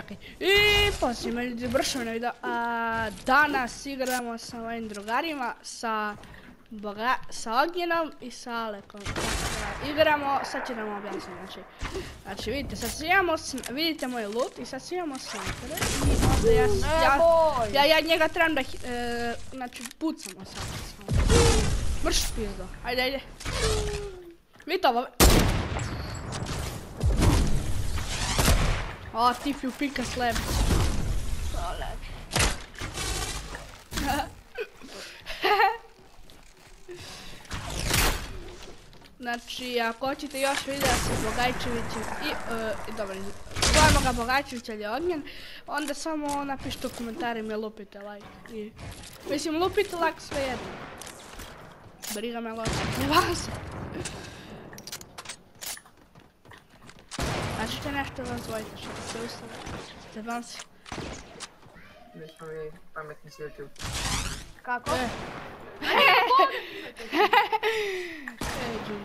čekaj. I pozivamo ljudi, završamo na video. A, danas igramo sa mojim drugarima, sa, Boga, sa Ognjenom i sa Alekom. Igramo, sad ću nam objasniti, znači. Znači vidite, sad svi imamo, vidite moj loot i sad svi imamo snajpere. I onda ja, ja, Nemoj! ja, ja njega trebam da, e, znači pucamo sad. Mrš pizdo, ajde, ajde. Vidite ovo. O, ti fi pika slab. Znači, ako hoćete još videa sa Bogajčevićem i, i dobro, zovemo ga Bogajčević ili Ognjen, onda samo napišite u komentarima lupite like. I, mislim, lupite like sve jedno. Briga me loša, ne vas. Znači ćete nešto razvojiti, što se ustave. Ste vam si. Mi smo mi pametni s YouTube. Kako? E. Ej, Đuri.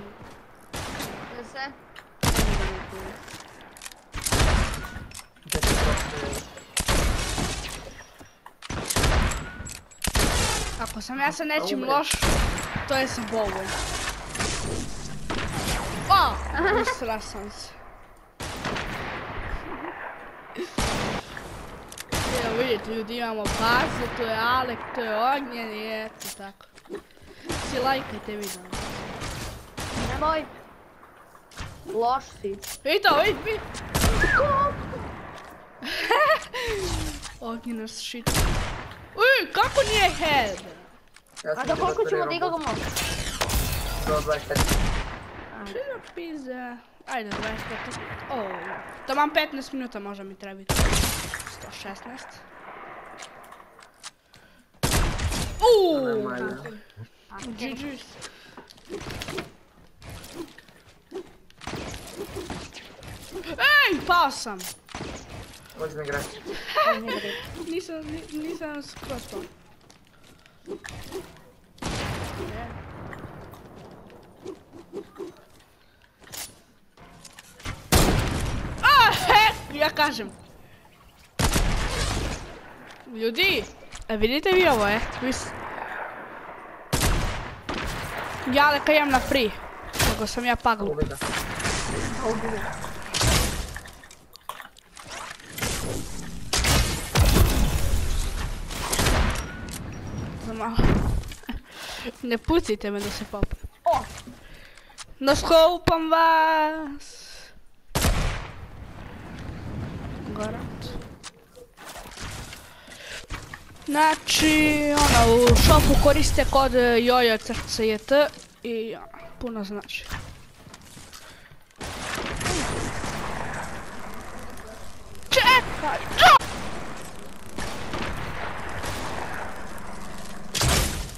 Da se? Gdje se prošli? Ako sam ja sa nečim Umre. loš, to je sa Bogom. O! Usra sam se. Evo vidite ljudi imamo baze, to je Alek, to je Ognjen i eto tako. Si lajkajte video. Nemoj. Loš si. Vidite ovo, vidite, vidite. Ognjen nas shit. Uj, kako nije head? Ja A da koliko ćemo da igramo? robot. Do 24. Čega pizza? Ajde, 25. O, taman 15 minuta možda mi treba biti. 116. Uuu, Normalno. GG. Ej, pao sam. Hoću mi igrati. Nisam, ni- nisam skroz pao. Ah, ja kažem. Ljudi, e, vidite vi ovo, e? Vi s- Ja leka imam na free. Nego sam ja paglu. Ubi ga. Za malo. Ne pucite me da se popne. O! Naskopam vas! Garant. Znači, ono, u shopu koriste kod e, jojo CRCJT i ono, puno znači. Čekaj!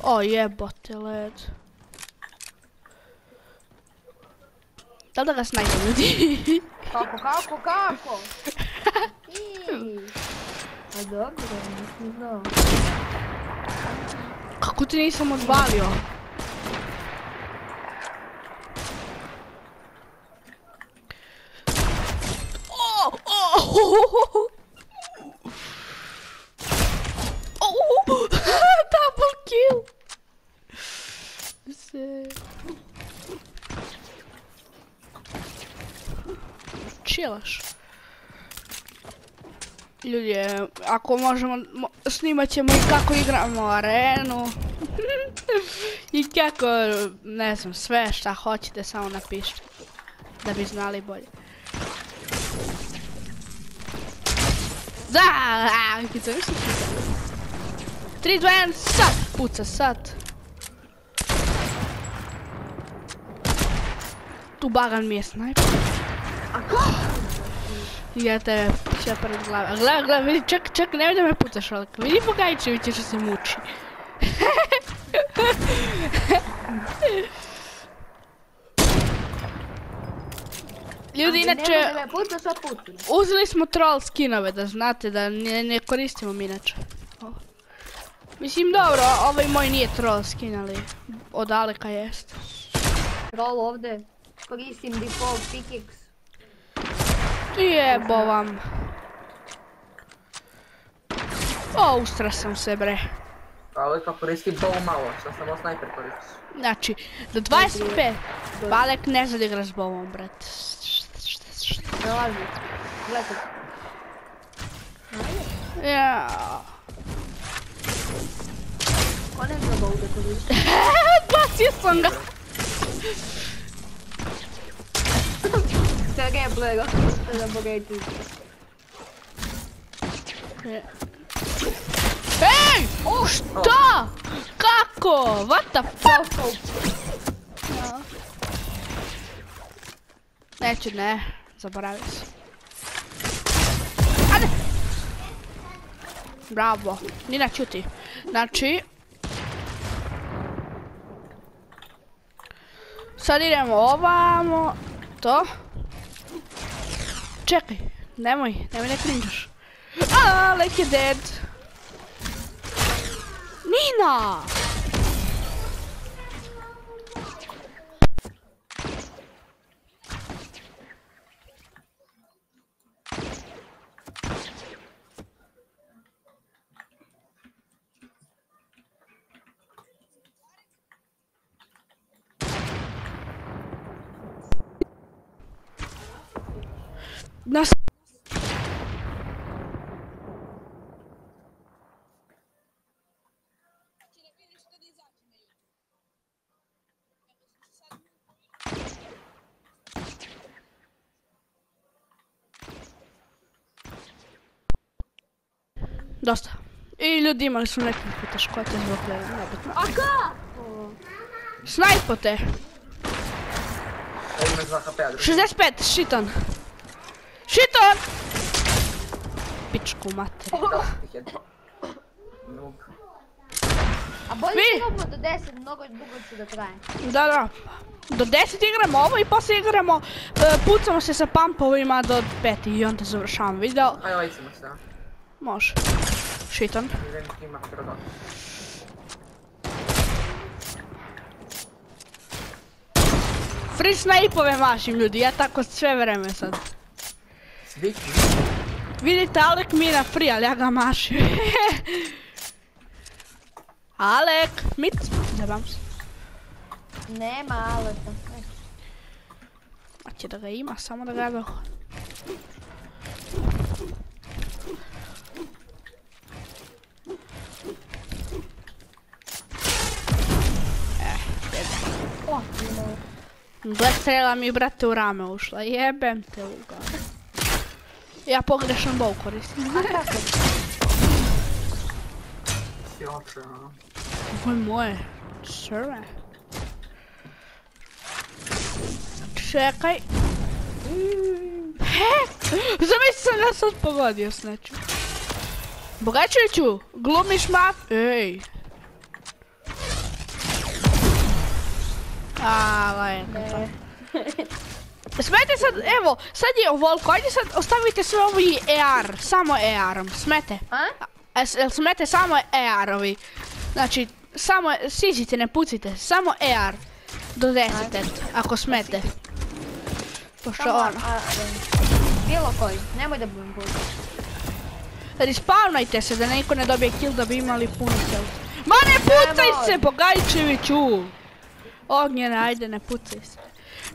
O jebote led. Da da ga snajde ljudi? Kako, kako, kako? Ii. A dobro, nisam znao. Kako ti nisam odvalio? O, o, o, double kill. Se... Chillaš. Ljudi, ako možemo, mo- snimat ćemo i kako igramo arenu. I kako, ne znam, sve šta hoćete, samo napišite. Da bi znali bolje. Da, a, sam više puca. 3, 2, 1, sad! Puca, sad. Tu bagan mi je snajper. A kako? Ja te še pred glava. Gleda, gleda, vidi, ček, ček, nemoj da me pucaš, Alek. Vidi Bogajčevića što se muči. Ljudi, inače, a uzeli smo troll skinove, da znate da ne, ne koristimo mi inače. Mislim, dobro, ovaj moj nije troll skin, ali od Aleka jest. Roll ovdje. Koristim default pickaxe. Jebo vam. O, ustra sam se bre. Ali kao koristi bow malo, što samo snajper koristiš. Znači, do 25. Balek ne zna da igra s bovom, brat. Prelazi. Gledaj. Ja. On ne zna da koristi. Bacio sam ga. Da bogati. Ej! Šta? Kako? What the fuck? Ja. Neću, ne. Zaboravio sam. Ajde! Bravo. Nina, čuti. Znači... Sad idemo. To. Čekaj. Nemoj, nemoj ne krinđaš. A, like je dead. Nina! Nas... Доста. И люди имали са някакви тежкоти с въплеви. Ака! Снайпът е! 65, шитан. Šiton! Pičku mater. A bolje igramo do 10, mnogo dugo će da traje. Da, da. Do 10 igramo ovo i poslije igramo, e, pucamo se sa pumpovima do 5 i onda završavamo video. Ajde, lajcimo se, a? Može. Šiton. Free snajpove mašim ljudi, ja tako sve vreme sad. Svi? Vidite, Alek mi je na free, ali ja ga mašim. Alek, mit, zebam se. Nema aleta. E, A će da ga ima, samo da ga. O, ima. Gle strela mi brate u rame ušla, jebem te uga. Ja pogrešan bow koristim. A kako? Si oče, a? Ovo je moje. Sure. Čekaj. He! Zamisli sam ga sad pogodio s nečim. Bogačeviću, glumiš mat... Ej. A, lajno. E, Smete sad, evo, sad je ovoliko, ajde sad ostavite sve ovo i ER, samo ER-om, smete. A? A smete samo ER-ovi? Znači, samo, siđite, ne pucite, samo ER. Do 10, Ajde. eto, ako smete. Pošto ono, e, Bilo koji, nemoj da budem respawnajte se da niko ne dobije kill da bi imali puno kill. Ma ne pucaj se, Bogajčeviću! Ognjene, ajde, ne pucaj se.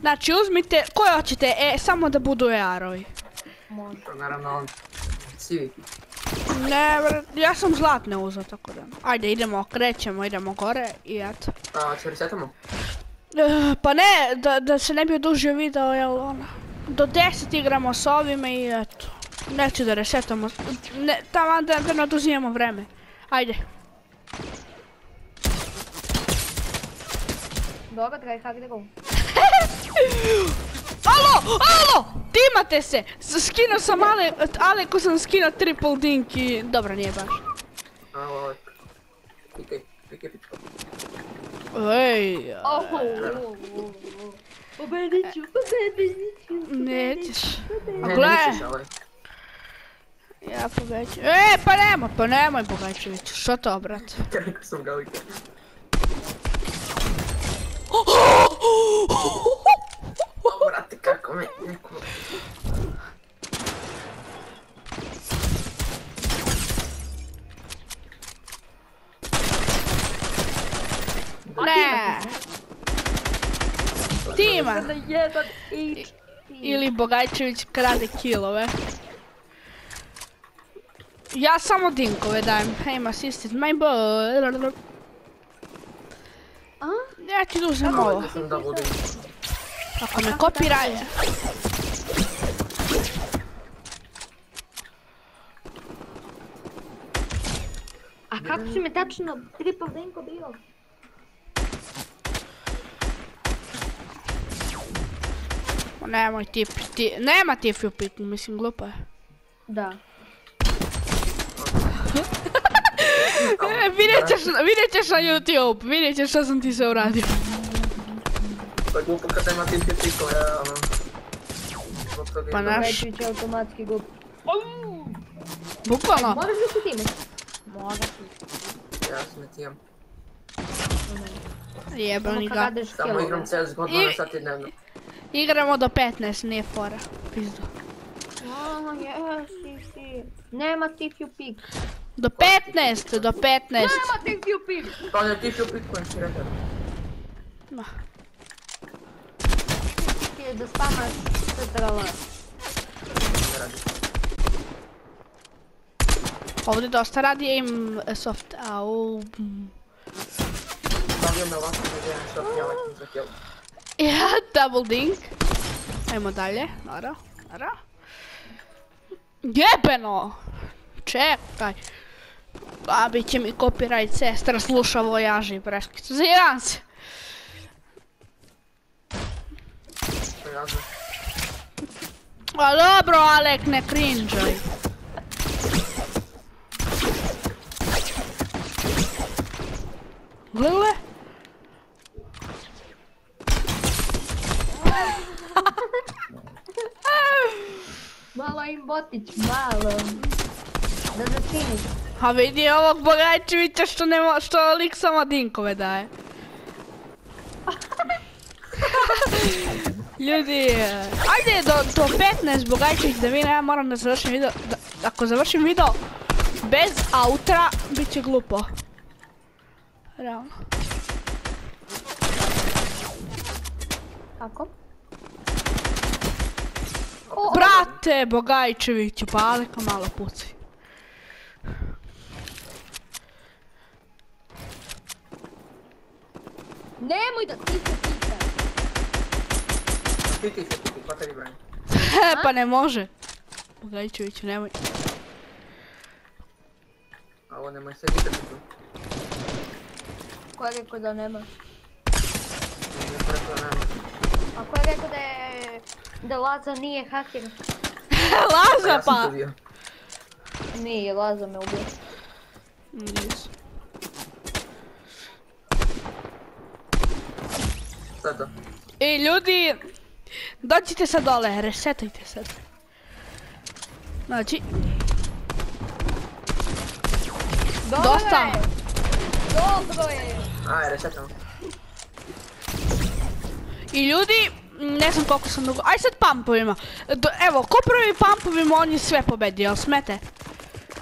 Znači, uzmite, koje hoćete, e, samo da budu ER-ovi. Može. To naravno. Sivi. Ne, ja sam zlatne uzeo, tako da. Ajde, idemo, krećemo, idemo gore i eto. A, će resetamo? Eh, Pa ne, da, da se ne bi odužio video, jel ono, do 10 igramo s ovime i eto, neću da resetamo, ne, tamo da, da ne oduzimamo vreme. Ajde, Dobro, try hard go. Alo, alo, dimate se. Skinil sem ale, ale ko sem skinil triple dinki. Dobro, nije baš. Alo, pikaj, pikaj pičko. Ej, Pobedit ću, pobedit ću. Nećeš. A gle. Ja pobedit ću. E, pa nemoj, pa nemoj Bogačević. Što to, brat? Kako sam ga uvijek. O, brate, kako me... Ne! Tima! I, ili Bogajčević krade killove. Ja samo dinkove dajem. Hey, my assistant, my boy. Ja ti duzem ovo. Da budem. Ako me kopiraj. A kako si me tačno triple denko bio? Nemoj ti, ti, nema ti u piku, mislim glupo je. Da. E, vidjet ćeš na YouTube, vidjet ćeš što sam ti se uradio. To glupo kad nema tim pikova, ja ono... Toga Pa Reći će automatski glup. Bukvalno. Moraš da se time? Moraš. Ja sam ne tijem. Jebani ga. Samo igram CS god 12 sati dnevno. Igramo do 15, nije fora. Pizdu. A, jesi, si. Nema you pik. Do 15, do 15. Nema you pik. Pa ne, ti ću pitcoin si rekao. Ma. Trala. Ne radi. Ovdje dosta radi aim e, soft, au. Stavio me ovako na jedan shot, ja letim. Ja, double dink. Ajmo dalje, nara, nara. Jebeno! Čekaj. A, bit će mi copyright sestra sluša vojaži i preškicu. Zajedan se. Je razlog. A dobro, Alek, ne cringeaj. Gle, Malo im botić, malo. Da začiniš. A vidi ovog Bogajčevića što nema, što lik samo dinkove daje. Ljudi, ajde do, do 15 Bogajčević da vidim, ja moram da završim video. Da, ako završim video bez outra, bit će glupo. Realno. Kako? O, Brate, Bogajčeviću, pa Aleka malo puci. Nemoj da ti se. Ti ti se ti, pa tebi branim. pa ne može. Bogajčeviću, nemoj. A ovo nemoj se vidjeti tu. Ko je rekao da nema? Rekao da nema. A ko je rekao da je... Da Laza nije haker? Laza Ja sam pa! Nije, Laza me ubio. Nisu. Šta to? I ljudi, dođite sad dole, resetajte sad. Znači, Dobro Dosta. je! Dobro je! Aj, resetamo. i ljudi, ne znam koliko sam dugo, aj sad pumpovima. Do- evo, ko prvi pumpovima on je sve pobedio, smete?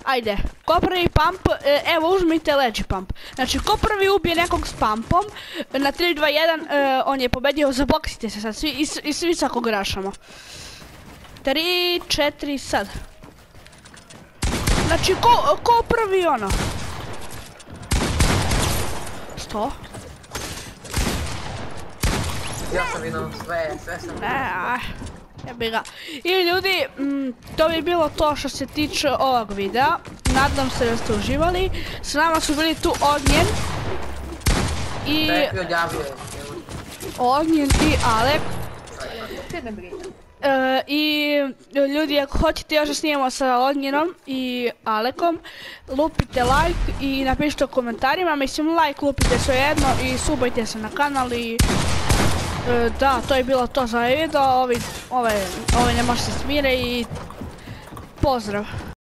Ajde, ko prvi pump, e, evo uzmite leđi pump. Znači, ko prvi ubije nekog s pumpom, e, na 3, 2, 1, e, on je pobedio, zaboksite se sad, svi, i, svi svakog rašamo. 3, 4, sad. Znači, ko, ko prvi ono? Što? Ja sam vidio sve, sve sam vidio. Jebi ga. I ljudi, mm, to bi bilo to što se tiče ovog videa. Nadam se da ste uživali. S nama su bili tu Ognjen i. Ognjen i. Sve briga. E, I ljudi, ako hoćete još da snimamo sa Ognjenom i Alekom, lupite like i napišite u komentarima. Mislim, like lupite svejedno i subajte se na kanal i... e, da, to je bilo to za video. Ovi, ove, ove ne može se smire i pozdrav.